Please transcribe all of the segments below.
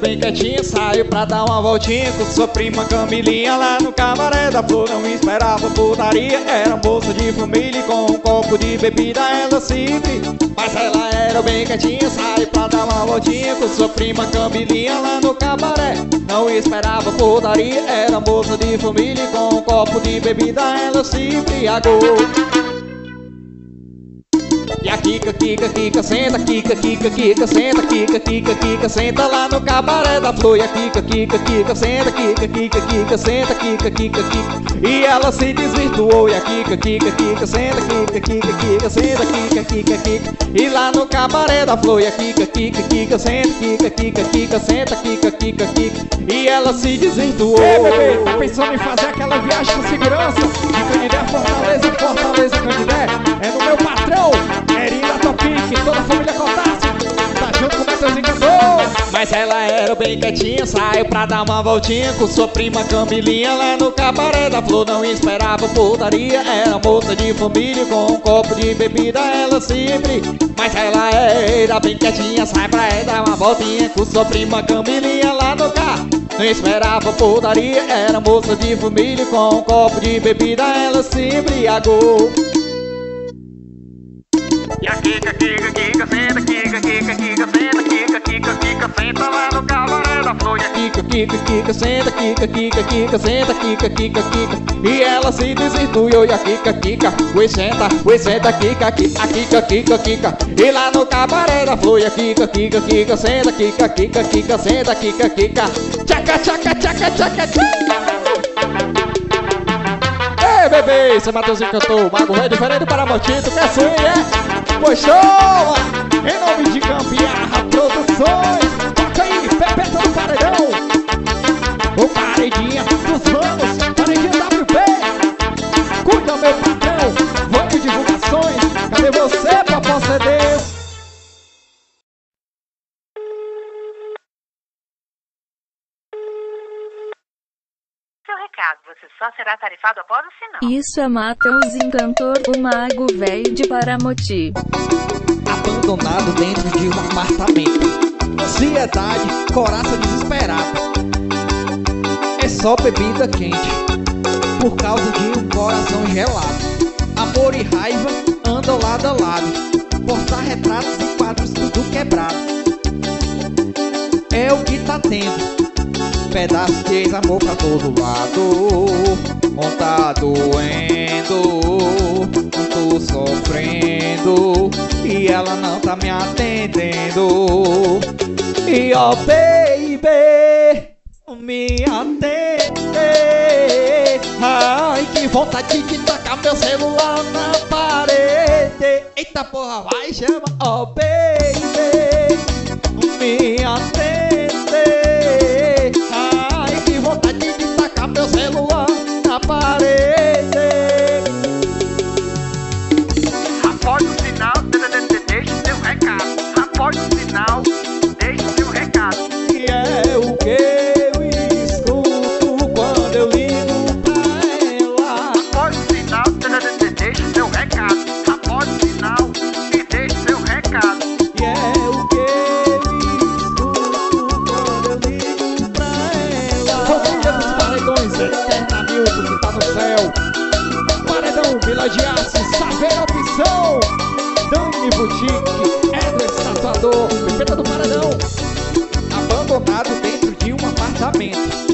bem quietinha, saiu pra dar uma voltinha com sua prima Camilinha lá no cabaré da flor. Não esperava putaria, era bolsa de família com um copo de bebida, ela sempre. Mas ela era bem quietinha, saiu pra dar uma voltinha com sua prima Camilinha lá no cabaré. Não esperava putaria, era bolsa de família com um copo de bebida, ela se embriagou. E a Kika, Kika, Kika, senta, Kika, Kika, Kika, senta, Kika, Kika, Kika, senta lá no cabaré da flor. E a Kika, Kika, Kika, senta, Kika, Kika, Kika, senta, Kika, Kika, Kika. E ela se desvirtuou. E a Kika, Kika, Kika, senta, Kika, Kika, Kika, senta, Kika, Kika, Kika. E lá no cabaré da flor. E a Kika, Kika, Kika, senta, Kika, Kika, Kika, senta, Kika, Kika, Kika. E ela se desvirtuou. Ei, bebê, tá pensando em fazer aquela viagem com segurança? De Fortaleza, Fortaleza, Candidé? É no meu patrão, Topic, toda a família Cotasse. Tá junto com o Matheus Encantor. Mas ela era bem quietinha, saiu pra dar uma voltinha com sua prima Camilinha lá no cabaré da flor. Não esperava putaria, era moça de família com um copo de bebida, ela sempre. Mas ela era bem quietinha, sai pra dar uma voltinha com sua prima Camilinha lá no carro. Não esperava putaria, era moça de família com um copo de bebida, ela se embriagou. E a Kika, Kika, Kika, senta, Kika, Kika, Kika, senta, Kika, Kika, Kika, senta lá no cabaré da flor. E a Kika, Kika, Kika, senta, Kika, Kika, Kika, senta, Kika, Kika, Kika. E ela se desvirtuou e a Kika, Kika, oi senta, oi senta, Kika, Kika, Kika, Kika, Kika. E lá no cabaré da flor, e a Kika, Kika, Kika, senta, Kika, Kika, Kika, senta, Kika, Kika. Tchaca, tchaca, tchaca, tchaca, tchaca. Bebê, esse é Matheus Encantou, Mago Rei diferente para Motito, quer swing, é? Show! Em nome de Gambiarra Produções, você só será tarifado após o sinal. Isso é Matheus Encantor, o mago velho de Paramoti. Abandonado dentro de um apartamento. Ansiedade, coração desesperado. É só bebida quente. Por causa de um coração gelado. Amor e raiva andam lado a lado. Portar retratos e quadros tudo quebrado. É o que tá tendo. Pedaço de ex-amor pra todo lado. Um tá doendo, um tô sofrendo. E ela não tá me atendendo. E ó, baby, me atende. Ai, que vontade de tacar meu celular na parede. Eita porra, vai, chama, ó, baby, me atende. Parede. Aço, Saveira Opção. Dani Boutique, Edward Tatuador, Pepeta do Paredão. Abandonado dentro de um apartamento.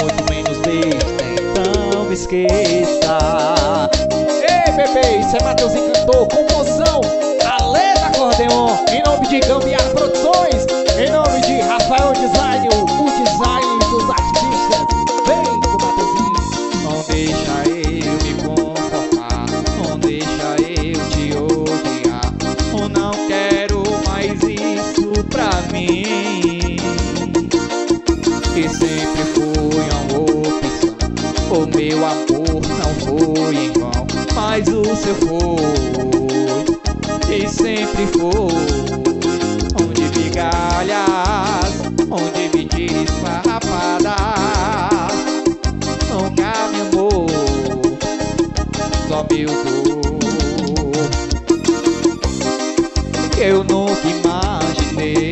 muito menos besta Então me esqueça. Ei bebê, isso é Matheus Encantor, composição Alê da Acordeon Em nome de Gambiar Produções. o seu foi e sempre foi. Onde migalhas, onde medir esfarrapadas, nunca me amou, só me usou. Eu nunca imaginei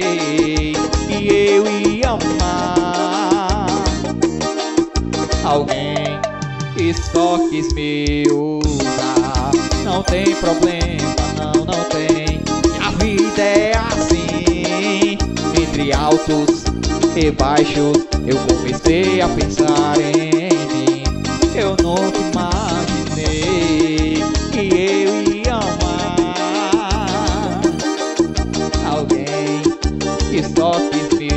que eu ia amar alguém que só quis me usar não tem problema, não, não tem. A vida é assim, entre altos e baixos. Eu comecei a pensar em mim. Eu nunca imaginei que eu ia amar alguém que só quis me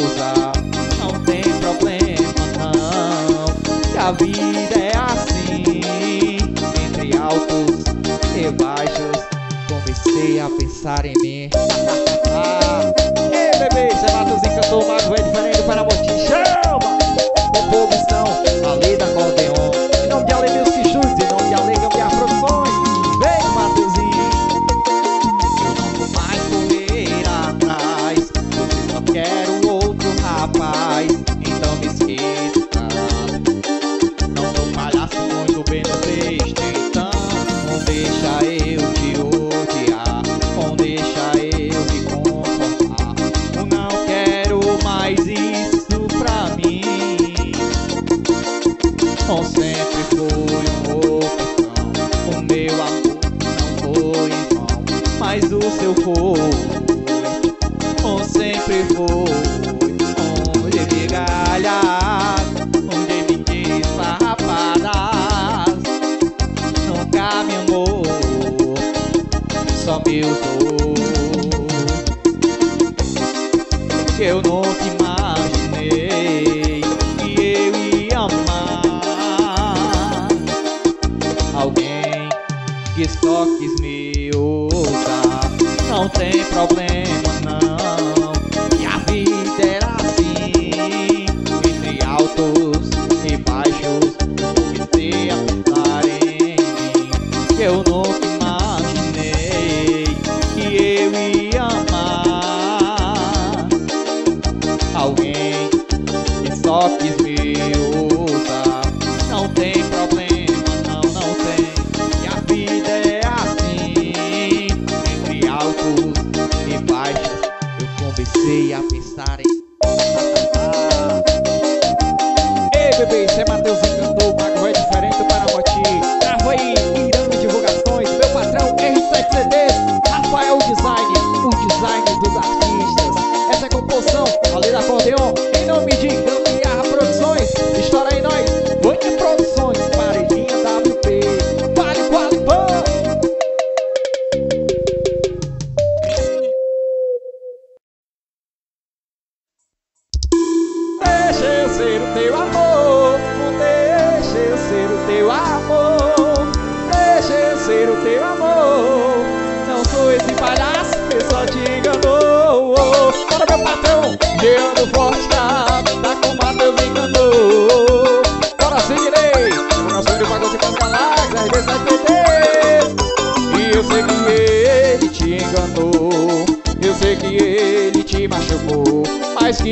usar. Não tem problema, não. Que a vida hari ini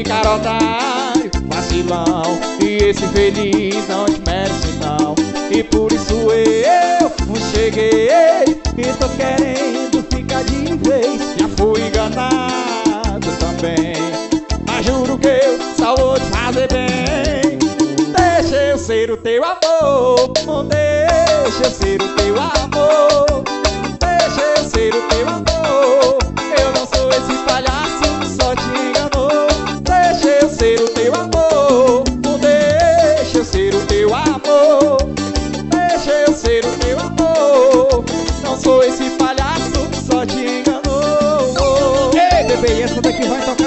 que vacilão E esse feliz não te merece não. E por isso eu cheguei E tô querendo ficar de vez. Já fui enganado também Mas juro que eu só vou te fazer bem. Deixa eu ser o teu amor Deixa eu ser o teu amor. Essa daqui vai tocar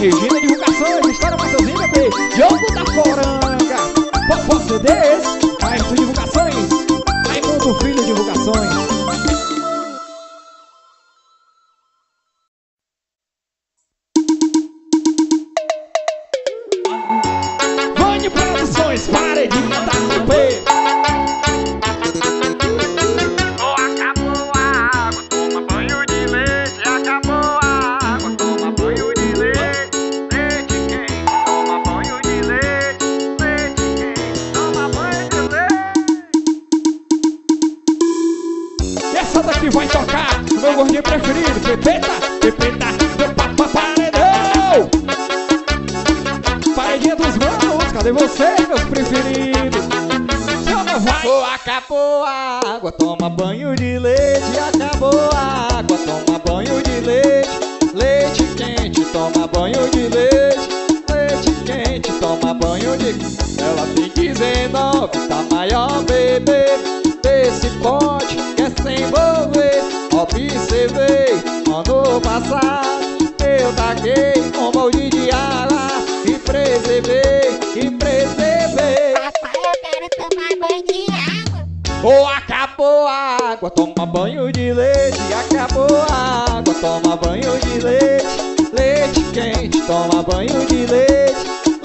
Regina água, toma banho de leite. Acabou a água, toma banho de leite. Leite quente, toma banho de leite. Leite quente, toma banho de. Ela tem 19, tá maior, bebê. Vê se pode, quer se envolver. Observei, ano passado. Eu taquei um balde de água e preservei, e preservei. Papai, eu quero tomar banho de água. Oh, água, toma banho de leite. Acabou a água, toma banho de leite. Leite quente, toma banho de leite.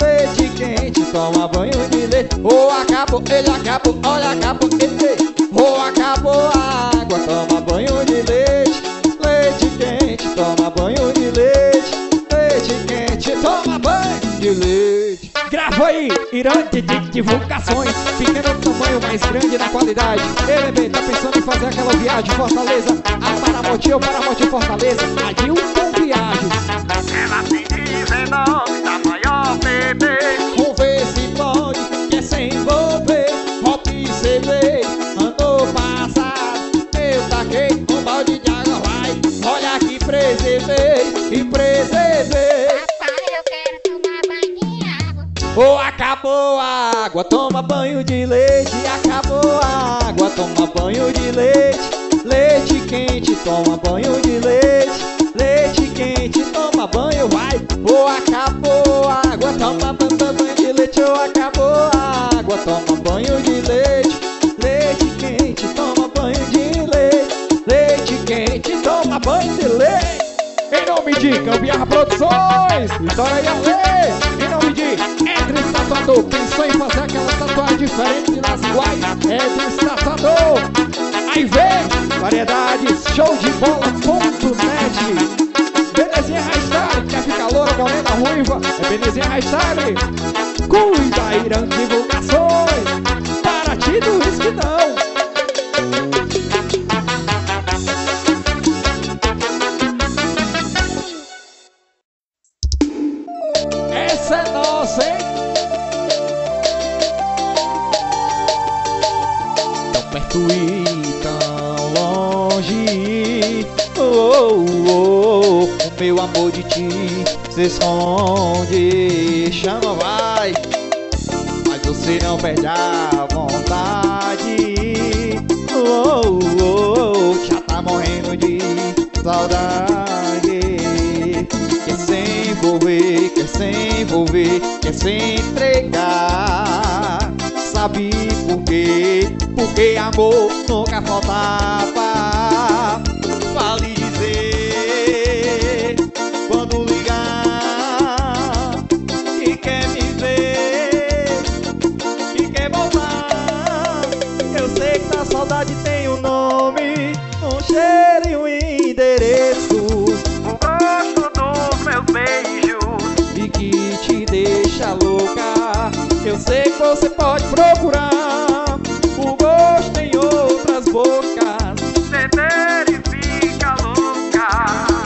Leite quente, toma banho de leite. Oh, acabou, ele acabou, olha, acabou, ele. Oh, acabou a água, toma banho de leite. Leite quente, toma banho de leite. Leite quente, toma banho de leite. Grava aí, Irante divulgações. Pequeno tamanho, mais grande na qualidade. Ei, bebê, tá pensando em fazer aquela viagem Fortaleza? A Paramote ou Paramote Fortaleza? A um com viagem. Ela tem 19, tá maior, bebê. Oh, acabou a água, toma banho de leite. Acabou a água, toma banho de leite. Leite quente, toma banho de leite. Leite quente, toma banho, vai. Oh, acabou a água, toma ba- banho de leite. Oh, acabou a água, toma banho de leite. Leite quente, toma banho de leite. Leite quente, toma banho de leite. Em nome de Cambiar Produções, e. Em nome de Edris Tatuador, pensou em fazer aquela tatuagem diferente nas iguais? Edris Tatuador. Aí vem, variedades, show de bola.net. Benezinha Hashtag, quer ficar loura, morena, ruiva? É Benezinha Hashtag. Cuida, Irã Divulgações. Para ti do risco não. Você pode procurar o gosto em outras bocas, Beber e fica louca.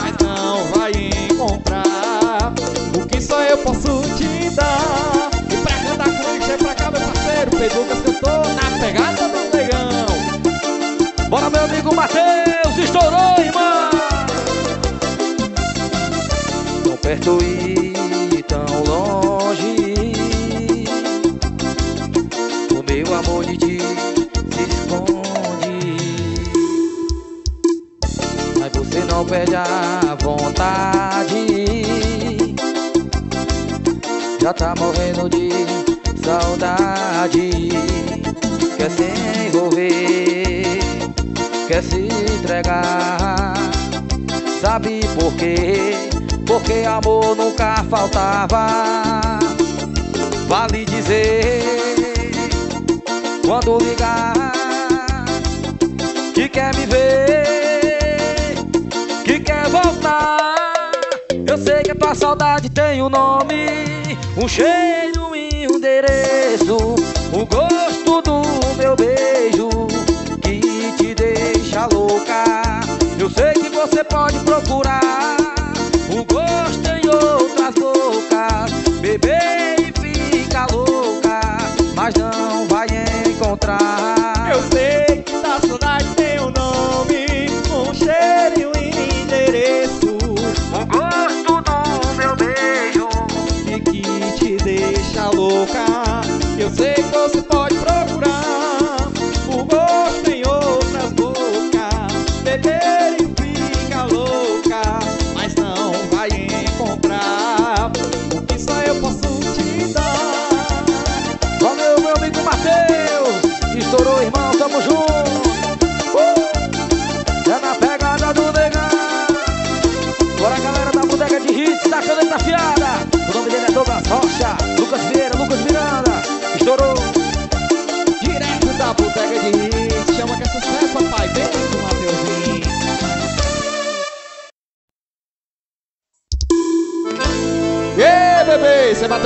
mas não vai encontrar o que só eu posso te dar. E pra cantar comigo, chega pra cá, meu parceiro. Pedro Lucas cantou na pegada do negão. Bora, meu amigo Matheus, estourou, irmão! tão perto perde a vontade. Já tá morrendo de saudade. Quer se envolver, quer se entregar. Sabe por quê? Porque amor nunca faltava. Vale dizer quando ligar que quer me ver, voltar. Eu sei que a tua saudade tem um nome, um cheiro e um endereço, o gosto do meu beijo que te deixa louca. Eu sei que você pode procurar o gosto em outras bocas, beber e fica louca,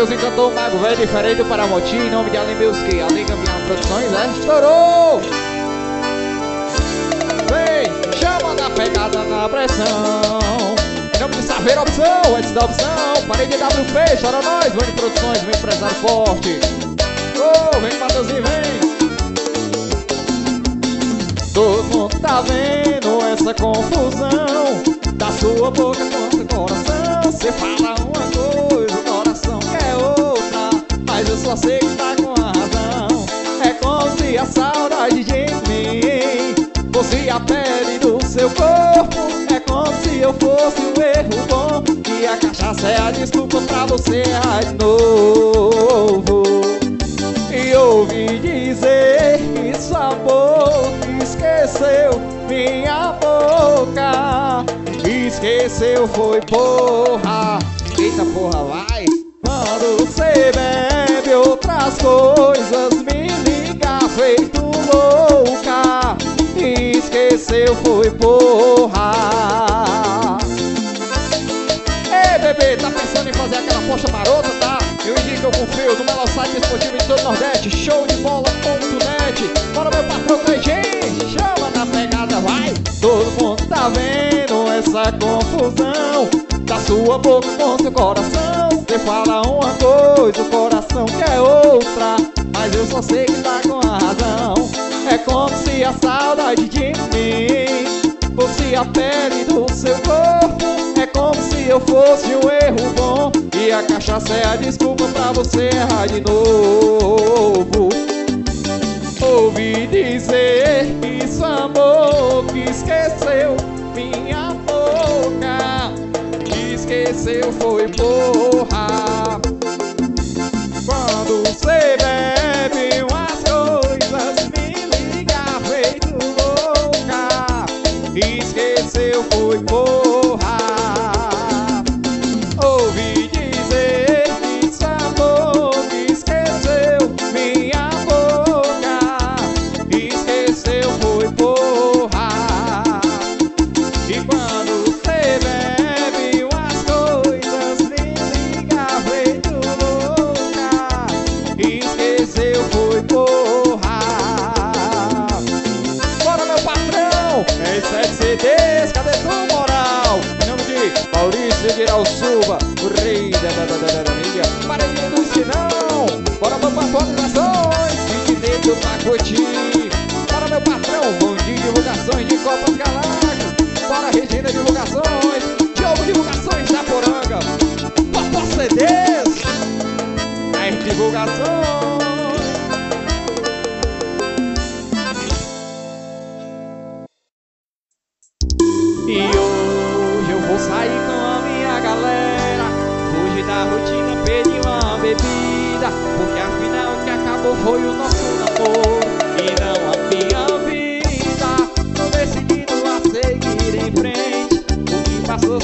você Mateuzinho cantou o Mago Velho diferente do Paramoti em nome de Além Music, Além Gambiarra Produções, é? Estourou! Vem, chama da pegada na pressão. Nome de Saveiro Opção, antes da opção, parede WP, chora nós, Vani Produções, vem empresário forte. Oh, vem Mateuzinho, vem! Todo mundo tá vendo essa confusão seu corpo É como se eu fosse um erro bom E a cachaça é a desculpa pra você errar de novo. E ouvi dizer que sua boca esqueceu minha boca Esqueceu foi porra. Eita porra, vai. Quando você bebe outras coisas Me liga feito louca Esqueceu foi porra Ei, bebê, tá pensando em fazer aquela poxa marota, tá? Eu indico, eu confio no melhor site esportivo de todo o Nordeste, showdebola.net. Bora, meu patrão Cleitinho, chama na pegada, vai! Todo mundo tá vendo essa confusão da sua boca com seu coração. Você fala uma coisa, o coração quer outra, mas eu só sei que tá com a razão. É como se a saudade de mim fosse a pele do seu corpo. É como se eu fosse um erro bom. E a cachaça é a desculpa pra você errar de novo. Ouvi dizer que isso amor que esqueceu minha boca. Que esqueceu foi porra. Quando você bebe umas foi porra. Pacote! Bora meu patrão, dia, divulgações de Copas Galácticas! Bora Regina Divulgações!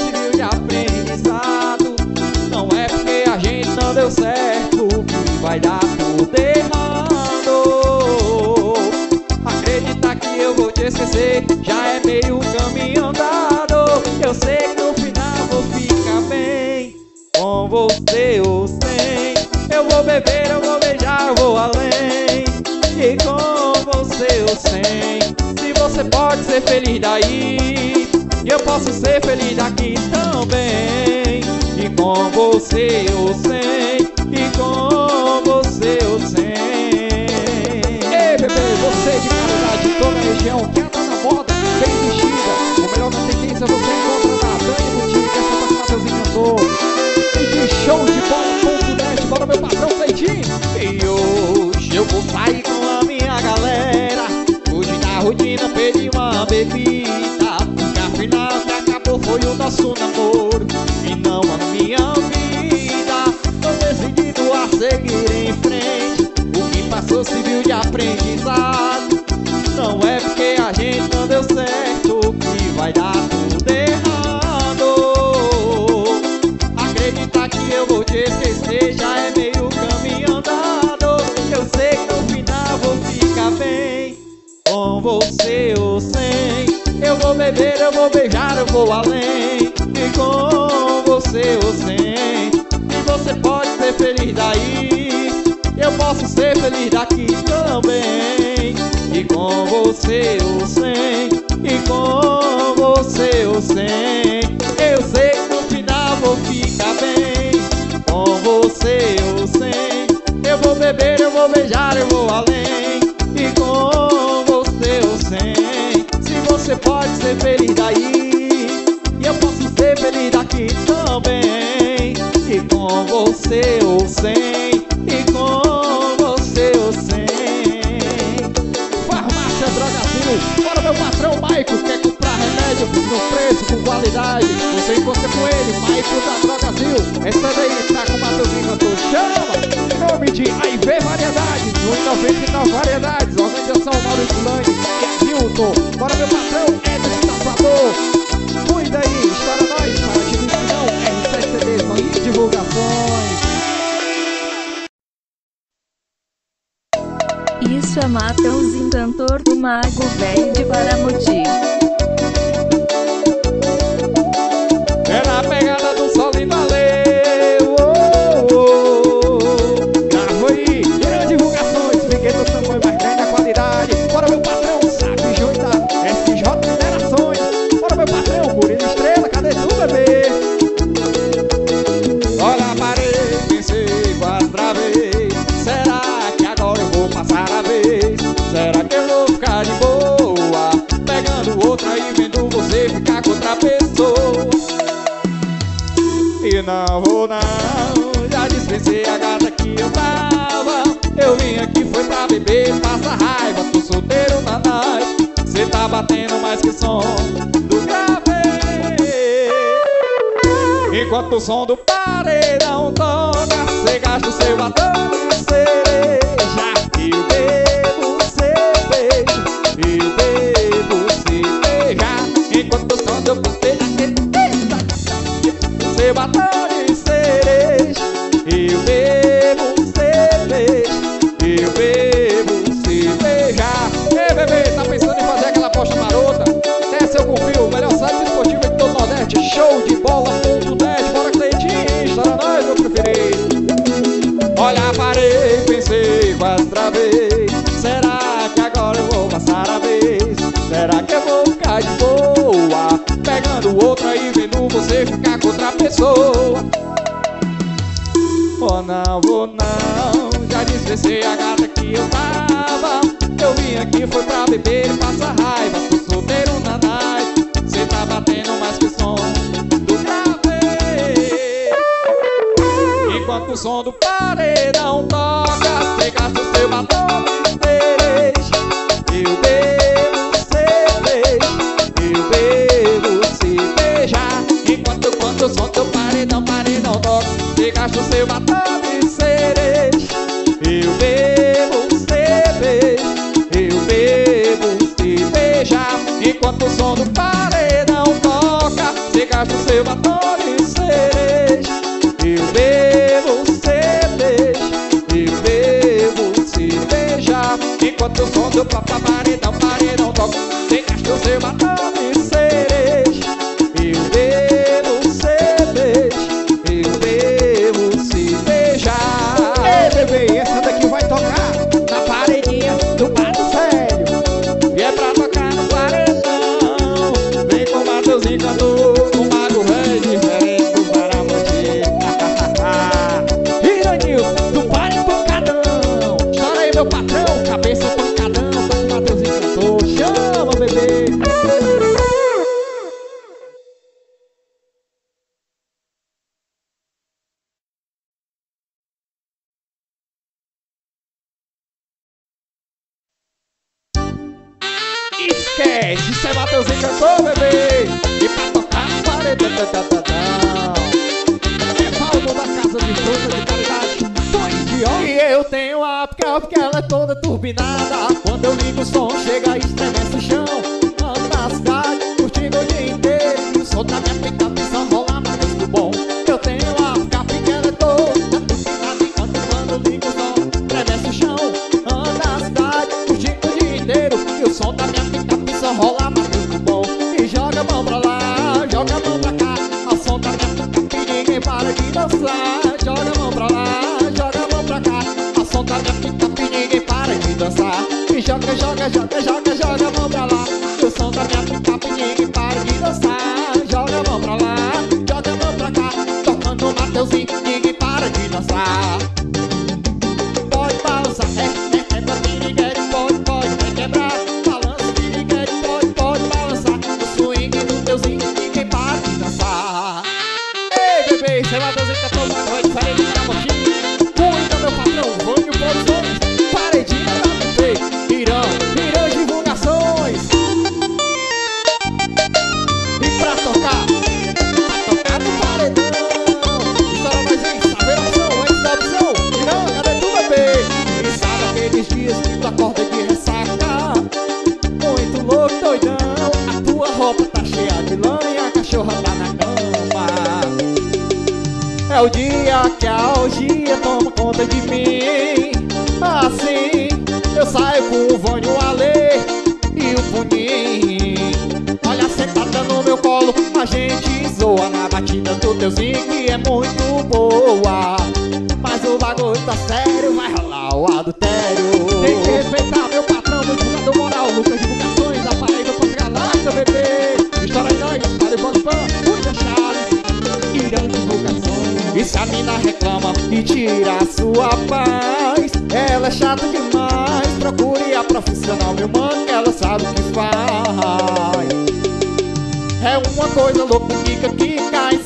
Serviu de aprendizado Não é porque a gente não deu certo Que vai dar tudo errado Acreditar que eu vou te esquecer já é meio caminho andado. Eu sei que no final vou ficar bem com você ou sem. Eu vou beber, eu vou beijar, eu vou além. E com você ou sem. Se você pode ser feliz daí, eu posso ser feliz daqui também. E com você ou sem. Nosso namoro. E não a minha vida. Tô decidido a seguir em frente. O que passou serviu de aprendizado. Não é porque a gente não deu certo que vai dar tudo errado. Acreditar que eu vou te esquecer já é meio caminho andado. Eu sei que no final vou ficar bem com você ou sem. Eu vou beber, eu vou beijar, eu vou além. Você ou sem. E com você ou sem. Eu sei que no final vou ficar bem. Com você ou sem. Eu vou beber, eu vou beijar, eu vou além. E com você ou sem. Se você pode ser feliz daí. E eu posso ser feliz daqui também. E com você ou sem. Qualidade. Você encontra com ele, Maico da Drogazil. Essa daí tá com o Matheusinho Cantor, chama! Em nome de AIV Variedades, no 99 Variedades, organização Maurício Lane e Hamilton. Bora meu patrão, Edson Tatuador. Cuida aí, estoura nós, para te não, R7CD, mãe divulgações. Isso é Matheus Encantor, o mago velho não vou não Já dispensei a gata que eu tava. Eu vim aqui foi pra beber, passa raiva Tô solteiro na night Cê tá batendo mais que o som do café, Enquanto o som do paredão toca Cê gasta o seu batom de cereja não, vou não. Já dispensei a gata que eu tava. Eu vim aqui foi pra beber e passar raiva. Sou solteiro na night. Cê tá batendo mais que o som do café Enquanto o som do Tem que respeitar meu patrão, meu do moral. Lucas Divulgações, aparelho contra nós, meu bebê. História nós, vale Pan, muita Charles, irão divulgações. E se a mina reclama e tira a sua paz, ela é chata demais. Procure a profissional, meu mano, ela sabe o que faz. É uma coisa louca, fica que cai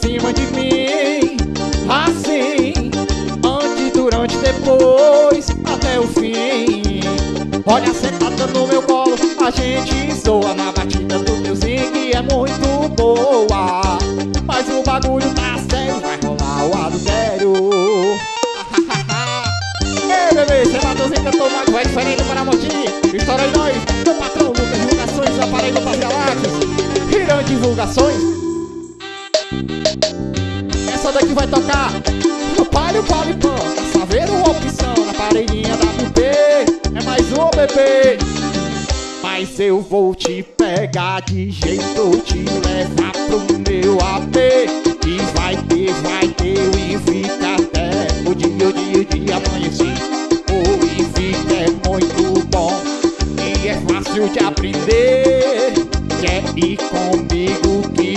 gente zoa na batida do teu que é muito boa. Mas o bagulho tá sério, vai rolar o adultério. Ei, bebê, você matou Zinga, tomado, vai diferente para Motim. História de nós, meu patrão Lucas Divulgações, aparelho das galáxias. Irã Divulgações. Essa daqui vai tocar no palio, palio, pão. A saber uma opção na parelhinha WP. É mais um bebê. Mas eu vou te pegar de jeito, te levar pro meu AP. E vai ter, vai ter o Infica até o dia, o dia, o dia amanhecer. O Infica é muito bom e é fácil de aprender. Quer ir comigo que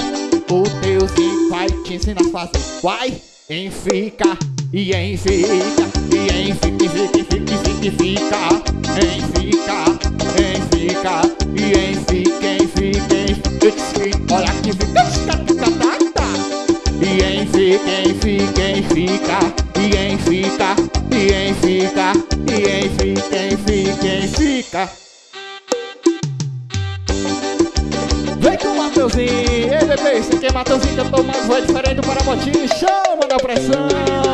o teu Zinho vai te ensinar a fazer. Vai, Enfica e enfica, e enfica, e fica, e fica, e fica, e fica, enfica fica, e em fica, em fica, em fica, olha que fica, fica, fica, tá, tá. E em fica, em fica, em fica, e em fica, e em fica, e em fica, em fica, em fica. Vem com o Mateuzinho, ei bebê, você quer Mateuzinho que eu tô mais vai diferente do Paramotinho, chama da pressão.